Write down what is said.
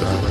Dada.